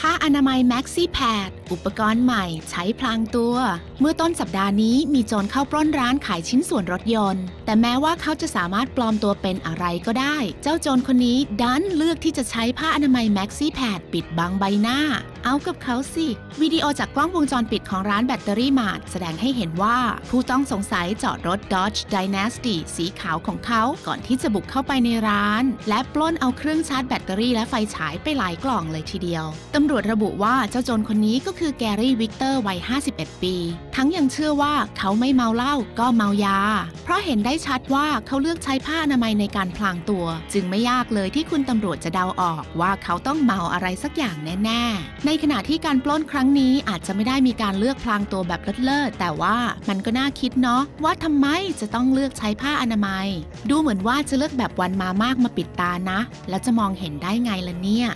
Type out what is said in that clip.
ผ้า อนามัย Maxi padอุปกรณ์ใหม่ใช้พลางตัว เมื่อต้นสัปดาห์นี้มีโจรเข้าปล้นร้านขายชิ้นส่วนรถยนต์ แต่แม้ว่าเขาจะสามารถปลอมตัวเป็นอะไรก็ได้ เจ้าโจรคนนี้ดันเลือกที่จะใช้ผ้าอนามัย Maxi padปิดบังใบหน้า เอากับเขาสิ วิดีโอจากกล้องวงจรปิดของร้าน Battery Mart แสดงให้เห็นว่า ผู้ต้องสงสัยจอดรถ Dodge Dynasty สีขาวของเขาก่อนที่จะบุกเข้าไปในร้าน และปล้นเอาเครื่องชาร์จแบตเตอรี่และไฟฉายไปหลายกล่องเลยทีเดียวตำรวจระบุว่าเจ้าโจรคนนี้ก็คือแกรี่วิกเตอร์วัย 51 ปี ทั้งยังเชื่อว่าเขาไม่เมาเหล้าก็เมายา เพราะเห็นได้ชัดว่าเขาเลือกใช้ผ้าอนามัยในการพลางตัว จึงไม่ยากเลยที่คุณตำรวจจะเดาออกว่าเขาต้องเมาอะไรสักอย่างแน่ ๆ ในขณะที่การปล้นครั้งนี้อาจจะไม่ได้มีการเลือกพลางตัวแบบเลิศๆแต่ว่ามันก็น่าคิดเนาะว่าทำไมจะต้องเลือกใช้ผ้าอนามัย ดูเหมือนว่าจะเลือกแบบวันมามากมาปิดตานะ แล้วจะมองเห็นได้ไงล่ะเนี่ย